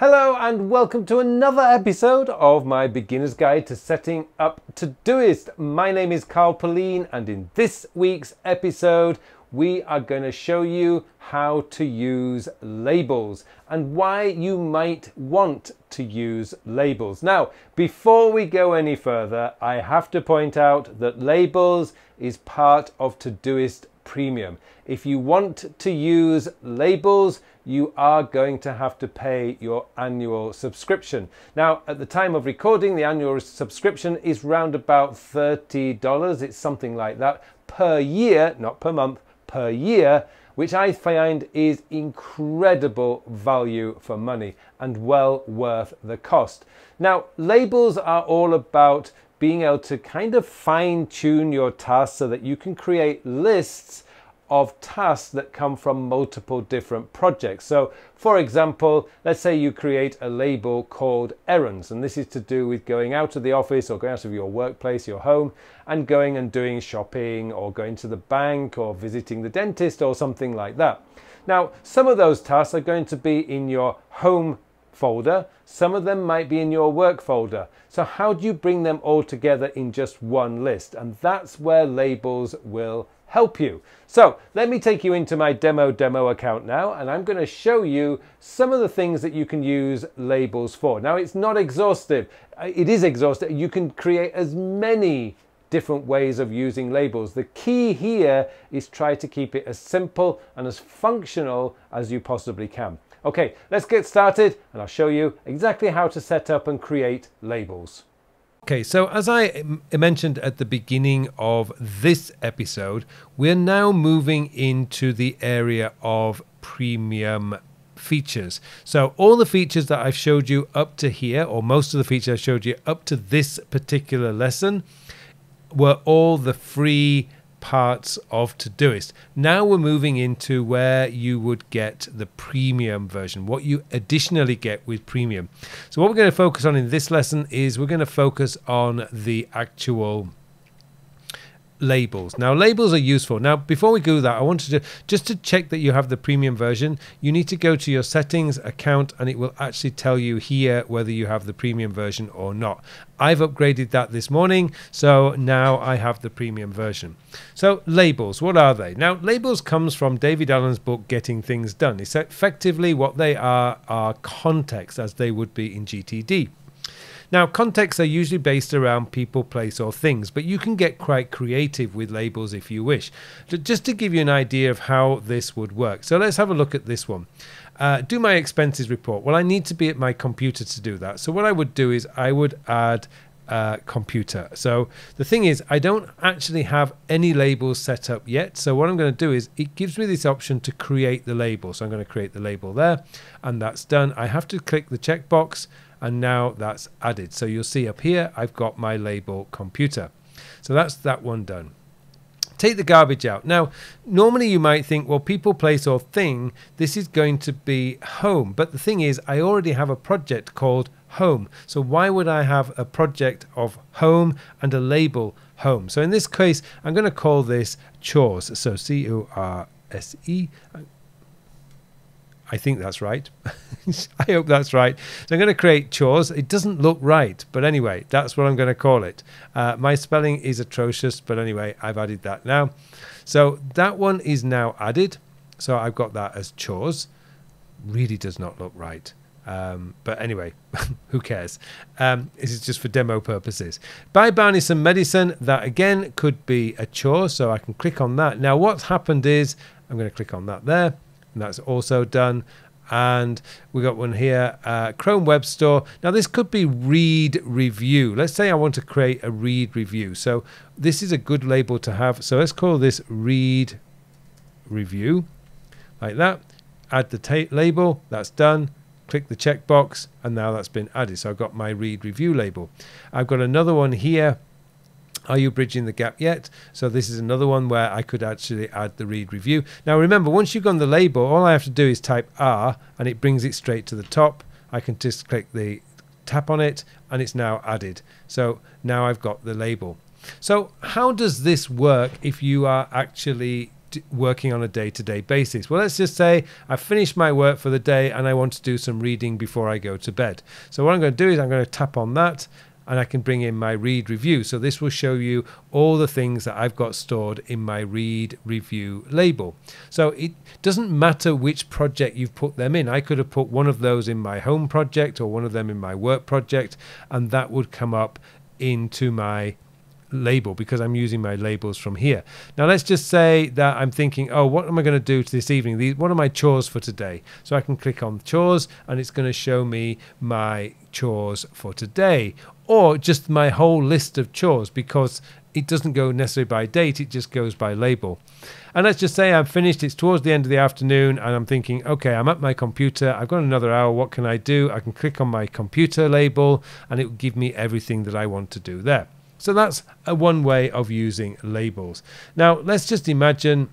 Hello and welcome to another episode of my beginner's guide to setting up Todoist. My name is Carl Pullein and in this week's episode we are going to show you how to use labels and why you might want to use labels. Now, before we go any further, I have to point out that labels is part of Todoist Premium. If you want to use labels, you are going to have to pay your annual subscription. Now, at the time of recording, the annual subscription is round about $30. It's something like that per year, not per month, per year, which I find is incredible value for money and well worth the cost. Now, labels are all about being able to kind of fine tune your tasks so that you can create lists of tasks that come from multiple different projects. So, for example, let's say you create a label called errands, and this is to do with going out of the office or going out of your workplace, your home, and going and doing shopping or going to the bank or visiting the dentist or something like that. Now, some of those tasks are going to be in your home folder, some of them might be in your work folder. So, how do you bring them all together in just one list? And that's where labels will help you. So let me take you into my demo demo account now and I'm going to show you some of the things that you can use labels for. Now it's not exhaustive. Uh, it is exhaustive. You can create as many different ways of using labels. The key here is try to keep it as simple and as functional as you possibly can. Okay, let's get started and I'll show you exactly how to set up and create labels. Okay, so as I mentioned at the beginning of this episode, we're now moving into the area of premium features. So all the features that I've showed you up to here, or most of the features I showed you up to this particular lesson, were all the free parts of Todoist. Now we're moving into where you would get the premium version, what you additionally get with premium. So what we're going to focus on in this lesson is we're going to focus on the actual labels. Now labels are useful. Now before we do that, I wanted to just to check that you have the premium version, you need to go to your settings account and it will actually tell you here whether you have the premium version or not. I've upgraded that this morning, so now I have the premium version. So labels, what are they? Now labels comes from David Allen's book Getting Things Done. It's effectively what they are are context as they would be in GTD. Now, contexts are usually based around people, place, or things, but you can get quite creative with labels if you wish. Just to give you an idea of how this would work. So let's have a look at this one. Uh, do my expenses report. Well, I need to be at my computer to do that. So what I would do is I would add uh, computer. So the thing is, I don't actually have any labels set up yet. So what I'm going to do is it gives me this option to create the label. So I'm going to create the label there and that's done. I have to click the checkbox and now that's added. So you'll see up here, I've got my label computer. So that's that one done. Take the garbage out. Now, normally you might think, well, people, place, or thing, this is going to be home. But the thing is, I already have a project called home. So why would I have a project of home and a label home? So in this case, I'm going to call this chores. So C O R S E. I think that's right. I hope that's right. So I'm going to create chores. It doesn't look right, but anyway, that's what I'm going to call it. Uh, my spelling is atrocious, but anyway, I've added that now. So that one is now added. So I've got that as chores. Really does not look right. Um, but anyway, who cares? Um, this is just for demo purposes. Buy Barney some medicine. That again could be a chore, so I can click on that. Now, what's happened is I'm going to click on that there and that's also done. And we got one here uh, chrome web store. Now this could be read review. Let's say i want to create a read review. So this is a good label to have. So let's call this read review. Like that. Add the label. That's done. Click the checkbox. And now that's been added. So i've got my read review label. I've got another one here are you bridging the gap yet? So this is another one where I could actually add the read review. Now remember, once you've gone the label, all I have to do is type R and it brings it straight to the top. I can just click the tap on it and it's now added. So now I've got the label. So how does this work if you are actually working on a day-to-day basis. Well, let's just say I've finished my work for the day and I want to do some reading before I go to bed. So what I'm going to do is I'm going to tap on that and I can bring in my read review. So this will show you all the things that I've got stored in my read review label. So it doesn't matter which project you've put them in. I could have put one of those in my home project or one of them in my work project and that would come up into my label because I'm using my labels from here. Now let's just say that I'm thinking, oh, what am I going to do this evening? These, what are my chores for today? So I can click on chores and it's going to show me my chores for today or just my whole list of chores because it doesn't go necessarily by date, it just goes by label. And let's just say I'm finished, it's towards the end of the afternoon, and I'm thinking, okay, I'm at my computer, I've got another hour, what can I do? I can click on my computer label, and it will give me everything that I want to do there. So that's a one way of using labels. Now, let's just imagine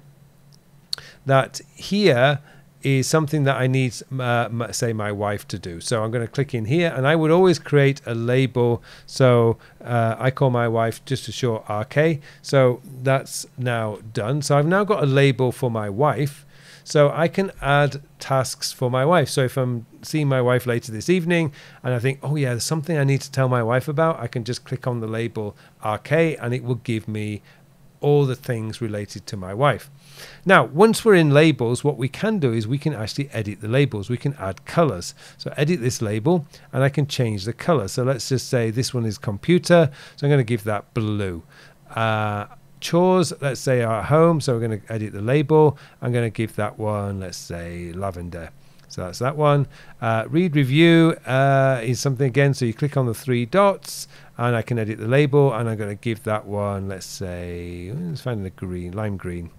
that here is something that I need, uh, say, my wife to do. So I'm going to click in here, and I would always create a label. So uh, I call my wife just a short RK. So that's now done. So I've now got a label for my wife. So I can add tasks for my wife. So if I'm seeing my wife later this evening and I think, oh yeah, there's something I need to tell my wife about, I can just click on the label RK and it will give me all the things related to my wife. Now, once we're in labels, what we can do is we can actually edit the labels. We can add colors. So edit this label and I can change the color. So let's just say this one is computer. So I'm going to give that blue. Uh, chores, let's say are at home. So we're going to edit the label. I'm going to give that one, let's say lavender. So that's that one. Uh, read review uh, is something again. So you click on the three dots and I can edit the label and I'm going to give that one, let's say, let's find the green, lime green.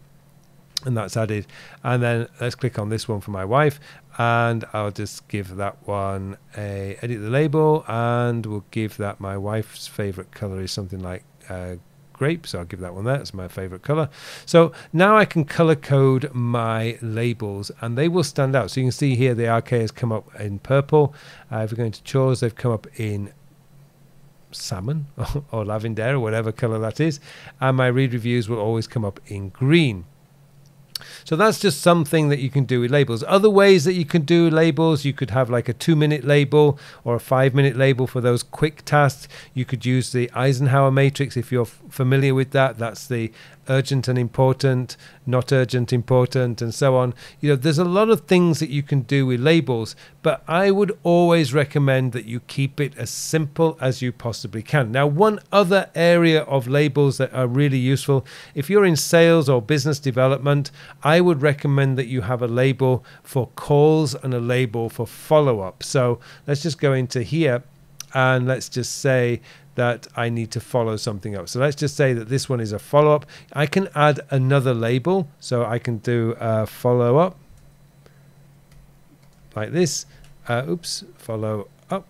And that's added. And then let's click on this one for my wife and I'll just give that one a edit the label and we'll give that my wife's favorite color is something like uh, grape, so I'll give that one there. It's my favorite color. So now I can color code my labels and they will stand out. So you can see here the RK has come up in purple. Uh, if we're going to chores, they've come up in salmon or lavender or whatever color that is. And my read reviews will always come up in green. So that's just something that you can do with labels. Other ways that you can do labels, you could have like a two minute label or a five minute label for those quick tasks. You could use the Eisenhower matrix if you're familiar with that. That's the urgent and important, not urgent, important, and so on. You know, there's a lot of things that you can do with labels, but I would always recommend that you keep it as simple as you possibly can. Now, one other area of labels that are really useful, if you're in sales or business development, I would recommend that you have a label for calls and a label for follow up. So let's just go into here and let's just say that I need to follow something up. So let's just say that this one is a follow up. I can add another label. So I can do a follow up like this. Uh, oops, follow up.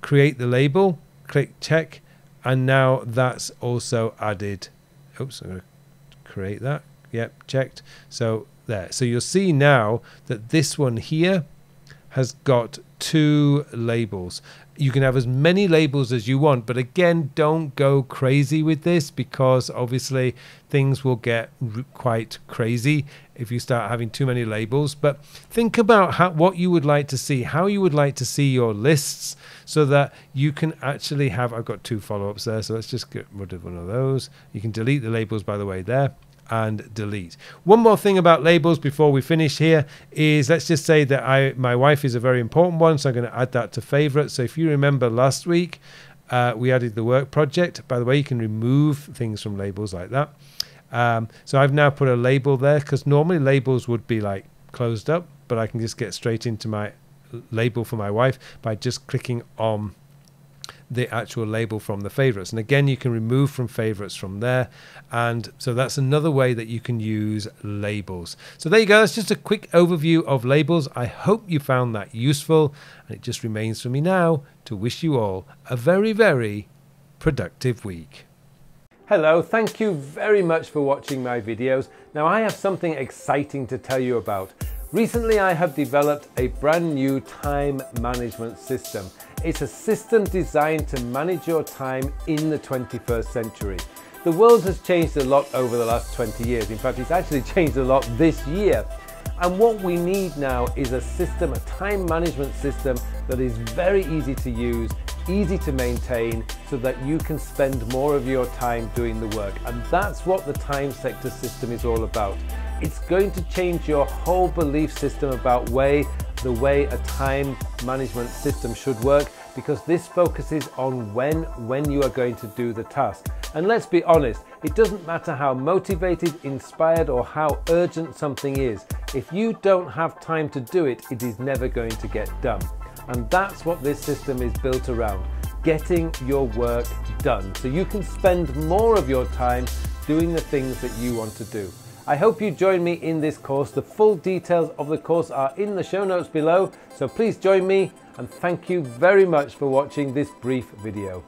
Create the label, click check, and now that's also added. Oops, I'm going to create that. Yep, checked. So there. So you'll see now that this one here has got two labels you can have as many labels as you want but again don't go crazy with this because obviously things will get quite crazy if you start having too many labels. But think about how, what you would like to see how you would like to see your lists so that you can actually have i've got two follow-ups there so let's just get rid of one of those. You can delete the labels by the way there and delete. One more thing about labels before we finish here is let's just say that I my wife is a very important one, so I'm going to add that to favorite. So if you remember last week, uh, we added the work project. By the way, you can remove things from labels like that. Um, so I've now put a label there because normally labels would be like closed up, but I can just get straight into my label for my wife by just clicking on the actual label from the favorites. And again, you can remove from favorites from there. And so that's another way that you can use labels. So there you go. That's just a quick overview of labels. I hope you found that useful. And it just remains for me now to wish you all a very, very productive week. Hello, thank you very much for watching my videos. Now I have something exciting to tell you about. Recently I have developed a brand new time management system. It's a system designed to manage your time in the 21st century. The world has changed a lot over the last 20 years. In fact, it's actually changed a lot this year. And what we need now is a system, a time management system that is very easy to use, easy to maintain, so that you can spend more of your time doing the work. And that's what the time sector system is all about. It's going to change your whole belief system about way the way a time management system should work because this focuses on when when you are going to do the task. And let's be honest, it doesn't matter how motivated, inspired or how urgent something is. If you don't have time to do it, it is never going to get done. And that's what this system is built around, getting your work done. So you can spend more of your time doing the things that you want to do. I hope you join me in this course. The full details of the course are in the show notes below, so please join me and thank you very much for watching this brief video.